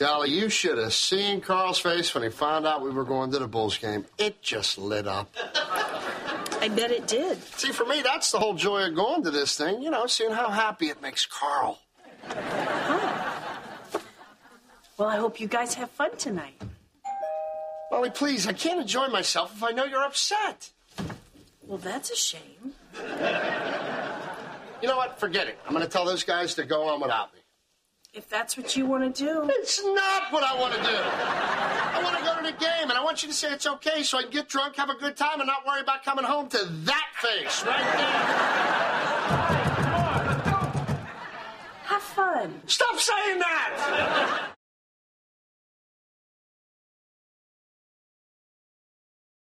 Callie, you should have seen Carl's face when he found out we were going to the Bulls game. It just lit up. I bet it did. See, for me, that's the whole joy of going to this thing. You know, seeing how happy it makes Carl. Well, I hope you guys have fun tonight. Molly, please, I can't enjoy myself if I know you're upset. Well, that's a shame. You know what? Forget it. I'm going to tell those guys to go on without me. If that's what you want to do. It's not what I want to do. I want to go to the game, and I want you to say it's okay so I can get drunk, have a good time, and not worry about coming home to that face right there. Have fun. Stop saying that!